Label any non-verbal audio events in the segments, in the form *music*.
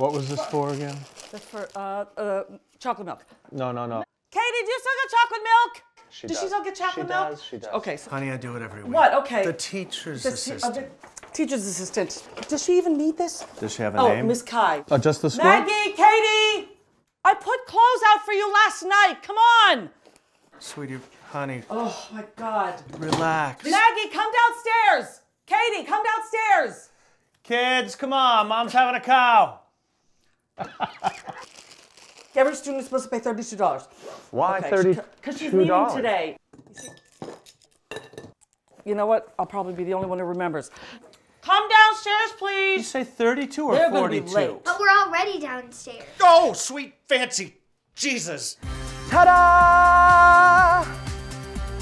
What was this for again? That's for uh, uh, chocolate milk. No, no, no. Katie, do you still get chocolate milk? She does does she still get chocolate She milk? does, she does. Okay. So Honey, I do it every week. what? Okay. The teacher's The te- uh, assistant. the teacher's assistant. Does she even need this? Does she have a Oh, name? Miss Kai. Oh, just the school? Maggie, Katie, I put clothes out for you last night. Come on. Sweetie, honey, Oh my God. relax. Maggie, come downstairs. Katie, come downstairs. Kids, come on. Mom's having a cow. *laughs* Every student is supposed to pay thirty-two dollars. Why Because thirty-two she's leaving dollars? today. You know what? I'll probably be the only one who remembers. Come downstairs, please. You please. say 32 or They're 42? be late. But we're already downstairs. Oh, sweet fancy Jesus. Ta-da!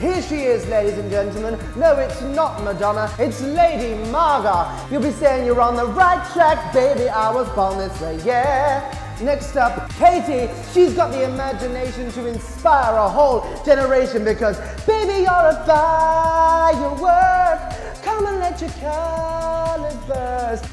Here she is, ladies and gentlemen. No, it's not Madonna, it's Lady Marga. You'll be saying you're on the right track, baby. I was born this way, yeah. Next up, Katie. She's got the imagination to inspire a whole generation because, baby, you're a firework. Come and let your colors burst.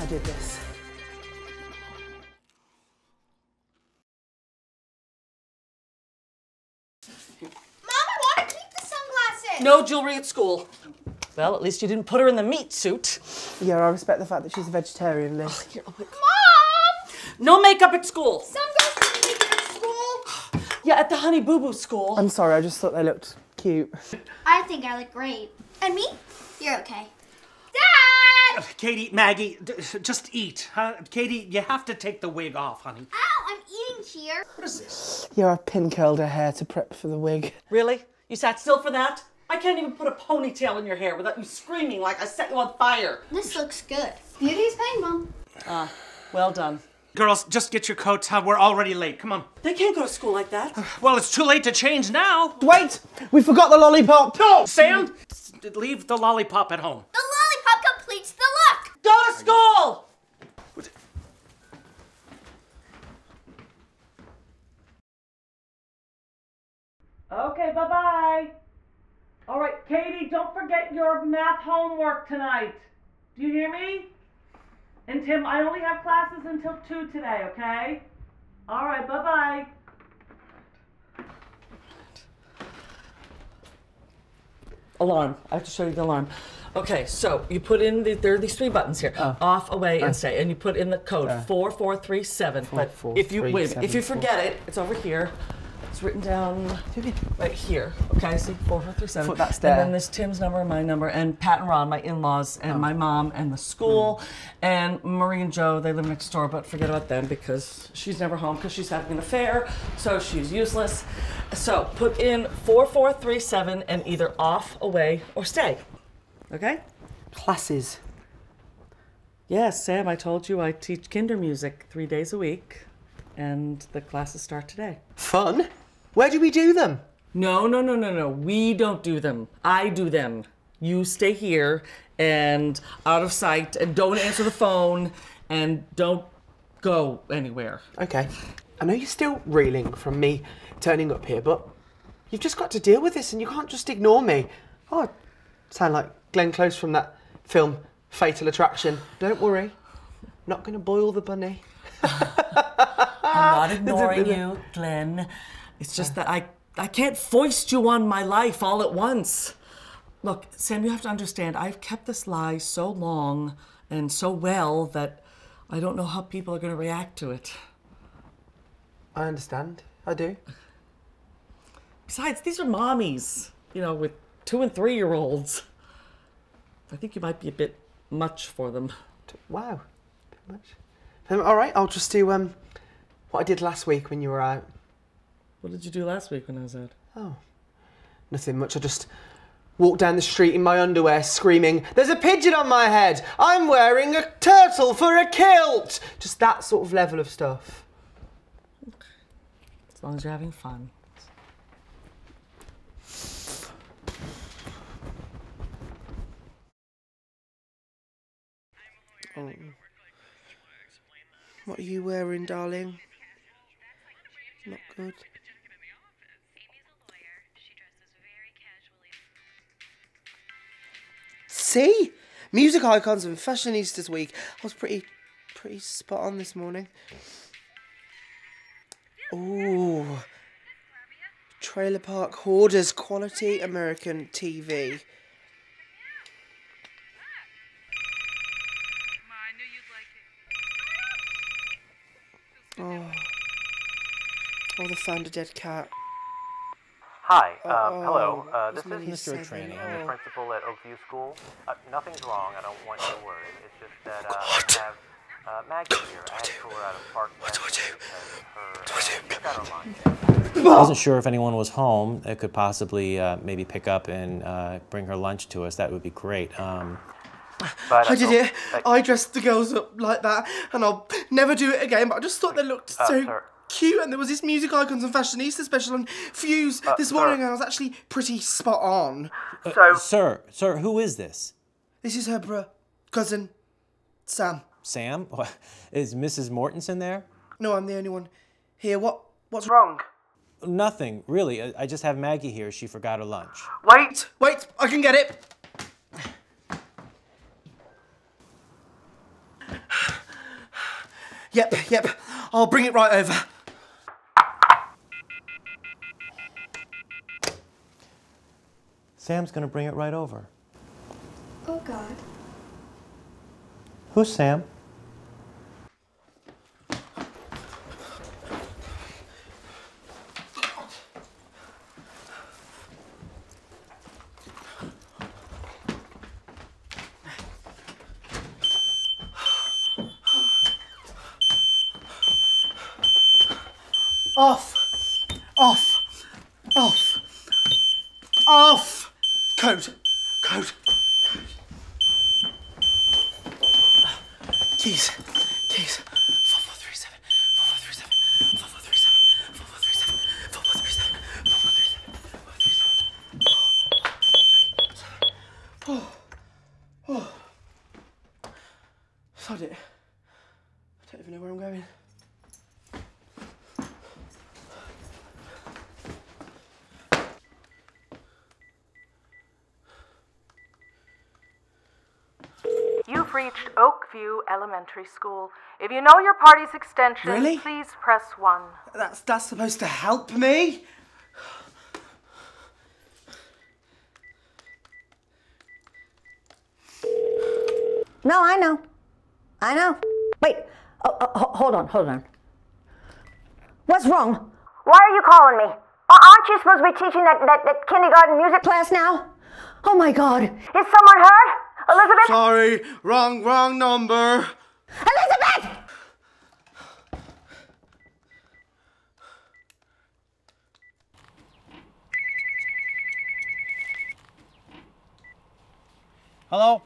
I did this. No jewelry at school. Well, at least you didn't put her in the meat suit. Yeah, I respect the fact that she's a vegetarian, Liz. Oh my- Mom! No makeup at school. Some girls didn't make it at school. *gasps* Yeah, at the Honey Boo Boo school. I'm sorry, I just thought they looked cute. I think I look great. And me? You're okay. Dad! Uh, Katie, Maggie, d- just eat. Huh? Katie, you have to take the wig off, honey. Ow, I'm eating here. What is this? Yeah, I pin curled her hair to prep for the wig. Really? You sat still for that? I can't even put a ponytail in your hair without you screaming like I set you on fire. This looks good. Beauty's pain, Mom. Ah, Well done. Girls, just get your coats. Huh? We're already late. Come on. They can't go to school like that. *sighs* Well, it's too late to change now. Wait! We forgot the lollipop! No, Sam! Leave the lollipop at home. The lollipop completes the look. Go to school! Okay, bye bye. All right, Katie, don't forget your math homework tonight. Do you hear me? And Tim, I only have classes until 2 today, okay? All right, bye bye. Alarm. I have to show you the alarm. Okay, so you put in the there are these three buttons here: ah. off, away, and ah. stay, and you put in the code ah. four four three seven. But four, if you three, wait, seven, if you four. forget it, it's over here. Written down right here. Okay, so four four three seven. That's And then there's Tim's number, my number, and Pat and Ron, my in-laws, and my oh. mom, and the school, mm. and Marie and Joe. They live next door, but forget about them because she's never home because she's having an affair, so she's useless. So put in four four three seven and either off, away, or stay. Okay. Classes. Yes, Sam, I told you I teach Kindermusik three days a week, and the classes start today. Fun? Where do we do them? No, no, no, no, no. We don't do them. I do them. You stay here and out of sight and don't answer the phone and don't go anywhere. Okay. I know you're still reeling from me turning up here, but you've just got to deal with this and you can't just ignore me. Oh, I sound like Glenn Close from that film Fatal Attraction. Don't worry. Not going to boil the bunny. *laughs* I'm not *laughs* ignoring you, Glenn. It's just that I I can't foist you on my life all at once. Look, Sam, you have to understand, I've kept this lie so long and so well that I don't know how people are going to react to it. I understand. I do. Besides, these are mommies, you know, with two and three year olds. I think you might be a bit much for them. Wow. Bit much. Um, all right, I'll just do um, what I did last week when you were out. What did you do last week when I was out? Oh, nothing much. I just walked down the street in my underwear screaming, There's a pigeon on my head! I'm wearing a turtle for a kilt! Just that sort of level of stuff. As long as you're having fun. Oh. What are you wearing, darling? Not good. See? music icons and fashionistas week. I was pretty, pretty spot on this morning. Ooh. Trailer Park Hoarders quality American TV. Oh. Oh, they found a dead cat. Hi, um, hello. Oh, Uh, this is Mr. Seven. Traney. I'm the Oh. principal at Oakview School. Uh, nothing's wrong. I don't want you to worry. It's just that uh, I have uh, Maggie here. I had to pull her out of Park what do I do? Because her, uh, she's her lunch. I *coughs* wasn't sure if anyone was home that could possibly uh, maybe pick up and uh, bring her lunch to us. That would be great. Um, But, I did oh, it. uh, I dressed the girls up like that, and I'll never do it again. But I just thought they looked Uh, so sir. Cute, and there was this music icons and fashionista special on Fuse uh, this sir. morning, and I was actually pretty spot on. Uh, so sir, sir, who is this? This is her bro, cousin, Sam. Sam? *laughs* Is Mrs. Mortensen there? No, I'm the only one here. What? What's wrong? Nothing, really. I, I just have Maggie here. She forgot her lunch. Wait, wait, I can get it. *sighs* Yep, yep. I'll bring it right over. Sam's gonna bring it right over. Oh God. Who's Sam? Off! Off! Off! Off! Code! Code! Keys! Keys! 4437, 4437, 4437, 4437, 4437, 4437, 4437. Oh. Oh. Sod. I don't even know where I'm going. You've reached Oakview Elementary School. If you know your party's extension, Really? please press 1. That's that's supposed to help me. No, I know. I know. Wait. Oh, oh, hold on, hold on. What's wrong? Why are you calling me? Aren't you supposed to be teaching that, that, that kindergarten music class now? Oh my god. Is someone hurt? Elizabeth? Sorry, wrong wrong number. Elizabeth! Hello?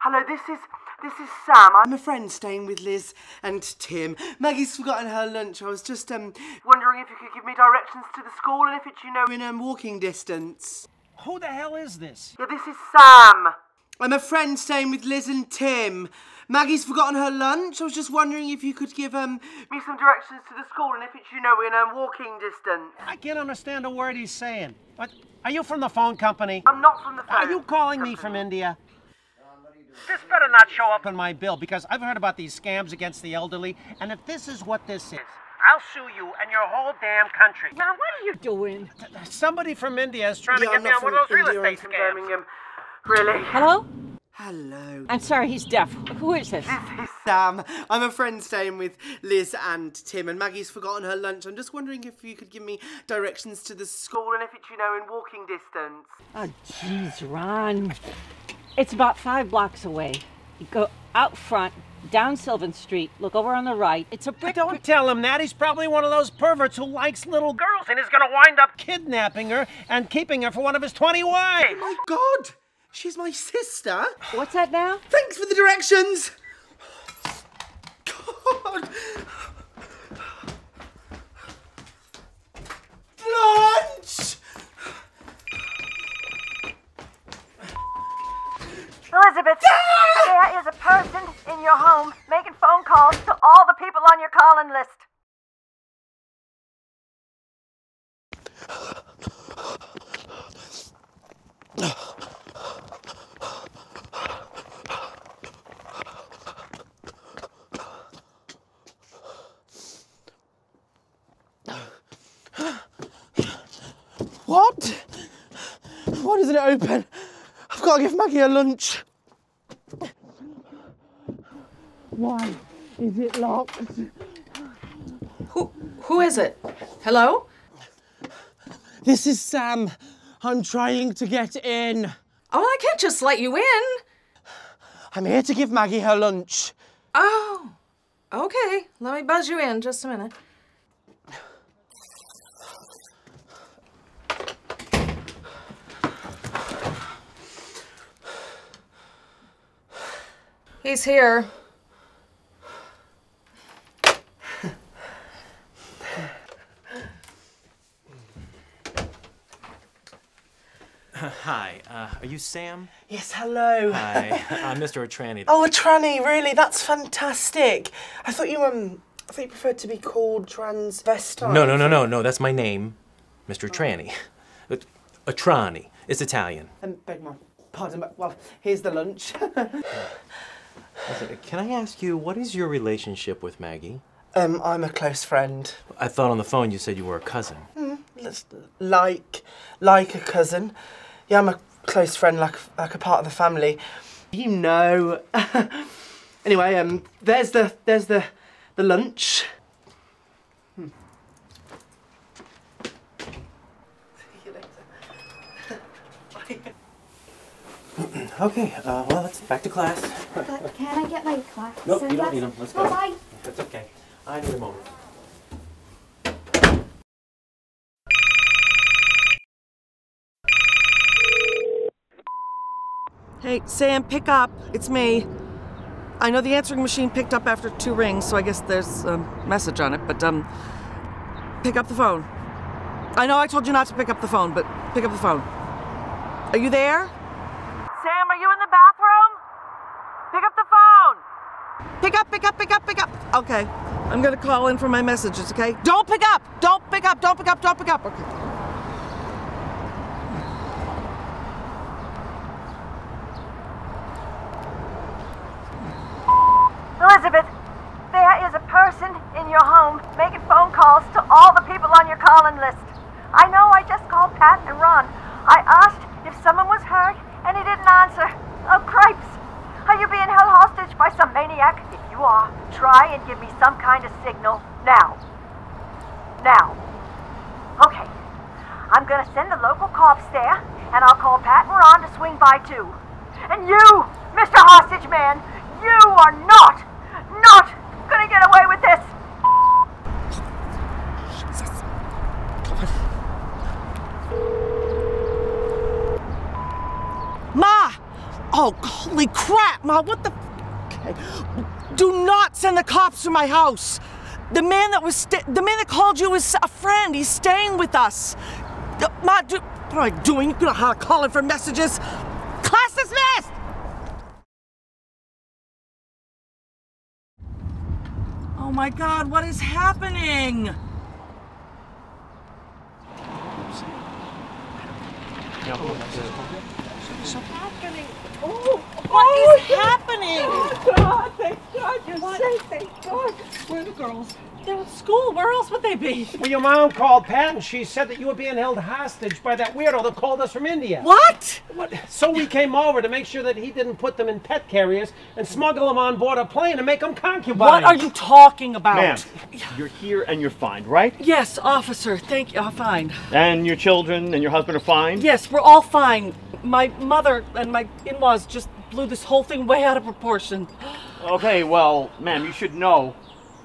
Hello, this is this is Sam. I'm a friend staying with Liz and Tim. Maggie's forgotten her lunch. I was just um wondering if you could give me directions to the school and if it's you know in um, walking distance. Who the hell is this? Yeah, this is Sam. I'm a friend staying with Liz and Tim. Maggie's forgotten her lunch. I was just wondering if you could give um me some directions to the school and if it's you know in um, walking distance. I can't understand a word he's saying. What? Are you from the phone company? I'm not from the phone. Are you calling me from India? This better not show up on my bill because I've heard about these scams against the elderly, and if this is what this is, I'll sue you and your whole damn country. Now, what are you doing? Somebody from India is trying Yeah, to get me on one of those real India, estate scams. Birmingham. Really? Hello? Hello. I'm sorry, he's deaf. Who is this? This is Sam, I'm a friend staying with Liz and Tim, and Maggie's forgotten her lunch. I'm just wondering if you could give me directions to the school and if it's, you know, in walking distance. Oh, jeez, Ron. It's about five blocks away. You go out front, down Sylvan Street, look over on the right. It's a brick. Don't tell him that. He's probably one of those perverts who likes little girls and is going to wind up kidnapping her and keeping her for one of his 20 wives. My God! She's my sister. What's that now? Thanks for the directions. God. Lunch! Elizabeth, there is a person in your home making phone calls to all the people on your calling list. What? Why doesn't it open? I've got to give Maggie her lunch. Why is it locked? Who, who is it? Hello? This is Sam. I'm trying to get in. Oh, I can't just let you in. I'm here to give Maggie her lunch. Oh, okay. Let me buzz you in just a minute. He's here. Hi, uh, are you Sam? Yes, hello. Hi, *laughs* I'm Mr. Atrani. Oh, a tranny, really? That's fantastic. I thought you um, I thought you preferred to be called transvestite. No, no, no, no, no, that's my name, Mr. Atrani. At- Atrani. It's Italian. Um, beg my pardon, but well, here's the lunch. *laughs* Listen, can I ask you, what is your relationship with Maggie? um, I'm a close friend. I thought on the phone you said you were a cousin. Mm, like, like a cousin. Yeah, I'm a close friend, like like a part of the family. You know. *laughs* anyway, um, there's the there's the the lunch. Okay, uh, well, let's back to class. But can I get my class? Nope, you don't need them. Let's go. Bye-bye. That's okay. I need a moment. Hey, Sam, pick up. It's me. I know the answering machine picked up after two rings, so I guess there's a message on it, but um, pick up the phone. I know I told you not to pick up the phone, but pick up the phone. Are you there? Sam, are you in the bathroom? Pick up the phone. Pick up, pick up, pick up, pick up. Okay. I'm gonna call in for my messages, okay? Don't pick up! Don't pick up, don't pick up, don't pick up. Okay. Elizabeth, there is a person in your home making phone calls to all the people on your calling list. I know I just called Pat and Ron. I asked if someone was hurt, and he didn't answer. Oh, cripes! Are you being held hostage by some maniac? Try and give me some kind of signal now. Now. Okay. I'm gonna send the local cops there, and I'll call Pat and Ron to swing by too. And you, Mr. Hostage Man, you are not, not gonna get away with this. Ma! Oh, holy crap, Ma, what the? Okay. Do not send the cops to my house. The man that was the man that called you is a friend. He's staying with us. Ma, do- what am I doing? You know how to call in for messages. Class dismissed. Oh my God, what is happening? What's happening? Oh, what is oh, happening? Oh, God, thank God you're safe. Thank God. Where are the girls? They're at school. Where else would they be? Well, your mom called Pat and she said that you were being held hostage by that weirdo that called us from India. What? What? So we came over to make sure that he didn't put them in pet carriers and smuggle them on board a plane and make them concubines. What are you talking about? Ma'am, you're here and you're fine, right? Yes, officer. Thank you. I'm fine. And your children and your husband are fine? Yes, we're all fine. My mother and my in-laws just blew this whole thing way out of proportion. Okay, well, ma'am, you should know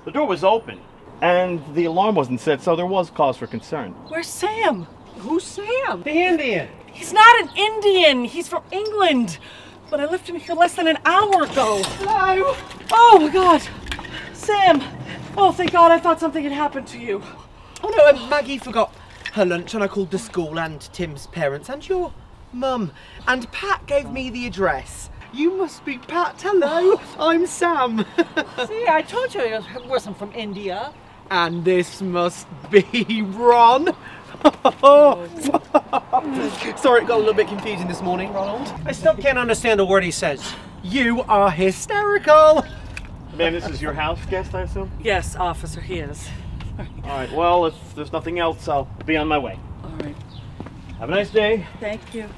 the door was open and the alarm wasn't set, so there was cause for concern. Where's Sam? Who's Sam? The Indian. He's not an Indian. He's from England. But I left him here less than an hour ago. Hello. Oh my God, Sam. Oh, thank God. I thought something had happened to you. Oh no, um, Maggie forgot her lunch and I called the school and Tim's parents and your mum. And Pat gave me the address. You must be Pat. Hello, I'm Sam. *laughs* See, I told you it wasn't from India. and this must be Ron. *laughs* Sorry, it got a little bit confusing this morning, Ronald. I still can't understand a word he says. You are hysterical. Man, this is your house guest, I assume? Yes, officer, he is. All right, well, if there's nothing else, I'll be on my way. All right. Have a nice day. Thank you.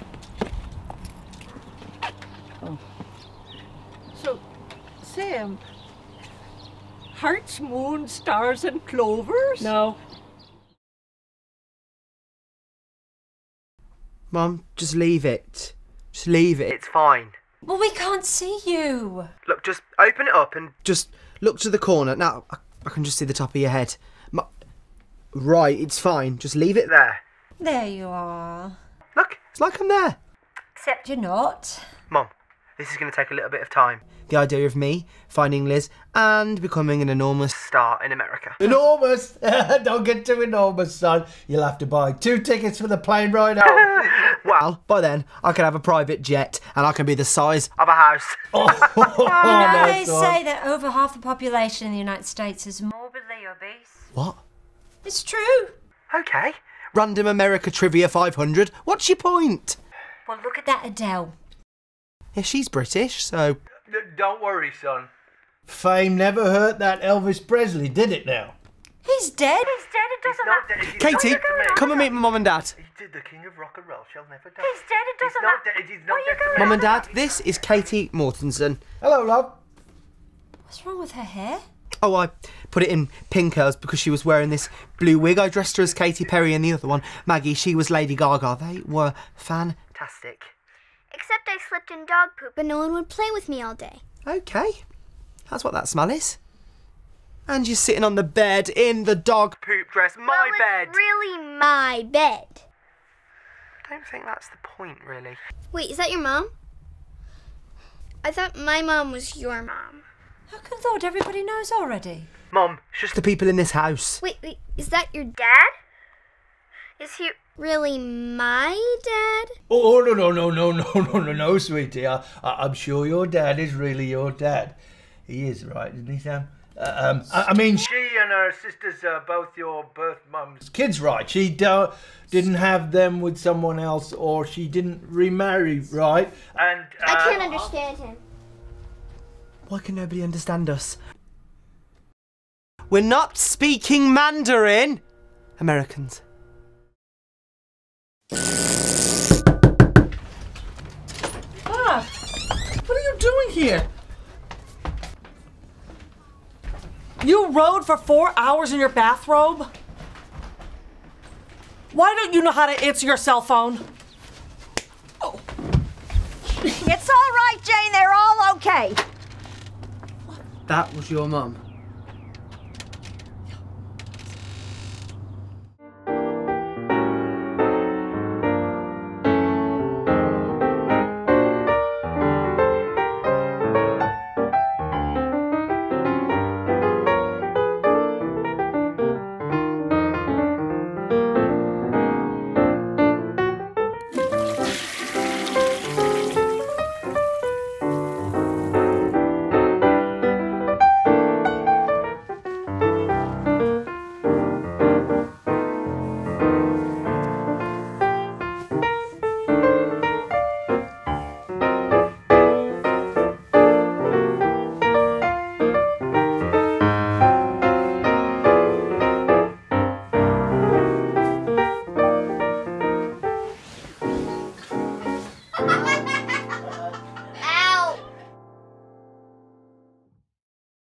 Sam, hearts, moons, stars, and clovers? No. Mum, just leave it. Just leave it. It's fine. Well, we can't see you. Look, just open it up and just look to the corner. Now, I, I can just see the top of your head. Mu- right, it's fine. Just leave it there. There you are. Look, it's like I'm there. Except you're not. Mum, this is going to take a little bit of time. The idea of me finding Liz and becoming an enormous star in America. Enormous! *laughs* Don't get too enormous, son. You'll have to buy two tickets for the plane ride home. *laughs* well, by then, I could have a private jet and I can be the size of a house. *laughs* Oh, you know, they nice say that over half the population in the United States is morbidly obese. What? It's true. Okay. Random America Trivia 500. What's your point? Well, look at that Adele. Yeah, she's British, so. Don't worry, son. Fame never hurt that Elvis Presley, did it now? He's dead. He's dead. It doesn't matter. Katie, come and meet my mum and dad. The king of rock and roll shall never die. He's dead. It doesn't matter. What are you going Mum and dad, this is Katie Mortensen. Hello, love. What's wrong with her hair? Oh, I put it in pin curls because she was wearing this blue wig. I dressed her as Katy Perry, and the other one, Maggie, she was Lady Gaga. They were fantastic. Except I slipped in dog poop and no one would play with me all day. Okay, that's what that smell is. And you're sitting on the bed in the dog poop dress. My well, bed. It's really my bed. I don't think that's the point, really. Wait, is that your mom? I thought my mom was your mom. How come thought everybody knows already? Mom, it's just the people in this house. Wait, wait, is that your dad? Is he really my dad? Oh, no, no, no, no, no, *laughs* no, no, no, sweetie. I, I, I'm sure your dad is really your dad. He is, right, isn't he, Sam? Uh, um, I, I mean, she and her sisters are both your birth mum's kids, right? She do, didn't have them with someone else, or she didn't remarry, right? And uh, I can't understand him. Why can nobody understand us? We're not speaking Mandarin! Americans. Ah, what are you doing here? You rode for four hours in your bathrobe? Why don't you know how to answer your cell phone? Oh. It's all right, Jane. They're all okay. That was your mum.